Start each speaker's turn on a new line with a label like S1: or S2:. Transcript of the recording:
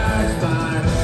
S1: eyes